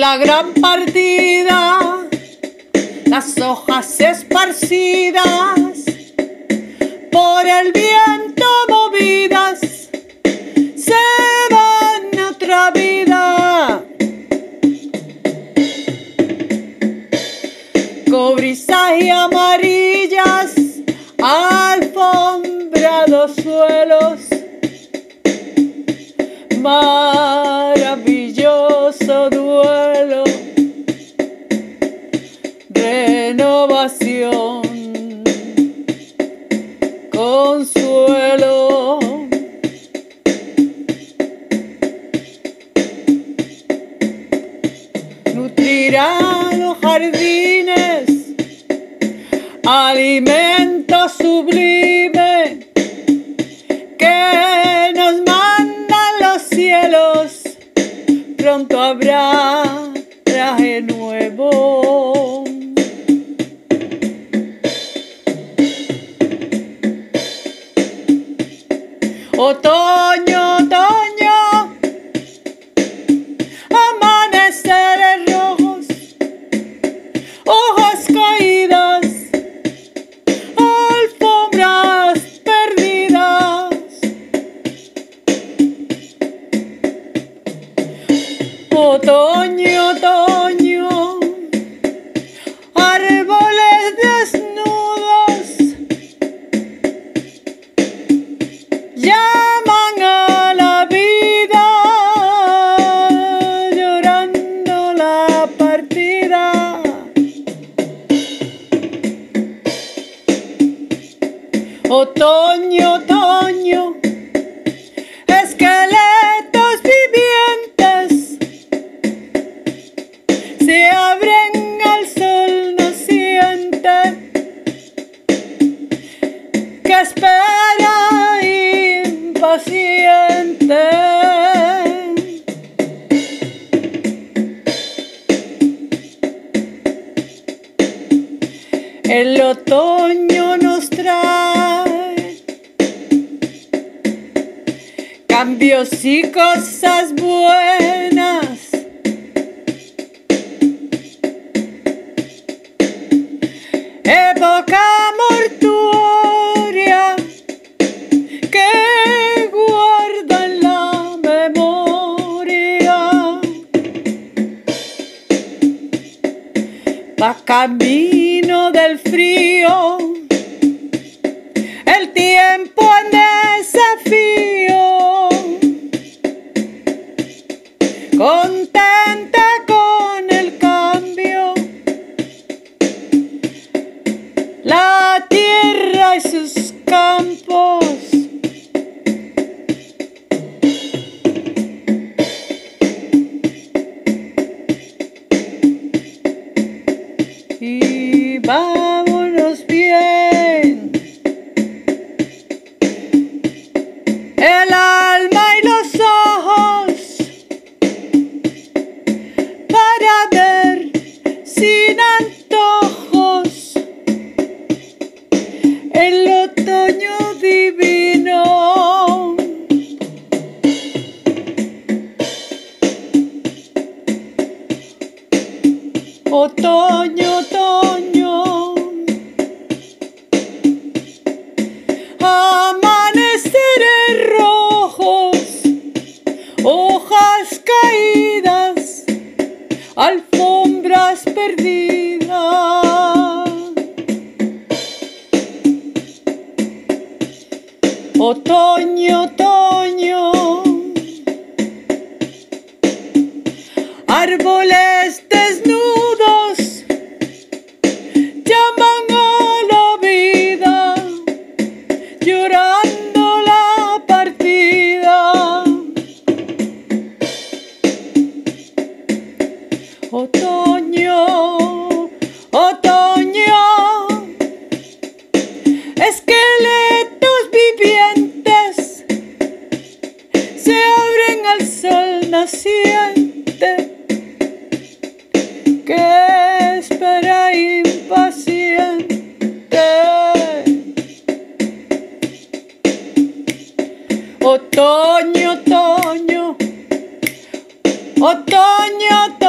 la gran partida, las hojas esparcidas por el viento movidas se van a otra vida. Cobrizas y amarillas, alfombrados suelos. Maravilloso renovación, consuelo. Nutrirá los jardines, alimento sublime que nos mandan los cielos. Pronto habrá Otoño, otoño, amaneceres rojos, hojas caídas, alfombras perdidas. Otoño, Otoño, otoño, esqueletos vivientes se abren al sol naciente que espera impaciente. El otoño nos trae cambios y cosas buenas. Época mortuoria que guarda en la memoria. Va camino del frío, el tiempo Contenta con el cambio, la tierra y sus campos. Y para ver sin alfombras perdidas. Otoño, otoño, árboles desnudos llaman a la vida, llorando Otoño, otoño, esqueletos vivientes se abren al sol naciente que espera impaciente. Otoño, otoño, Otoño.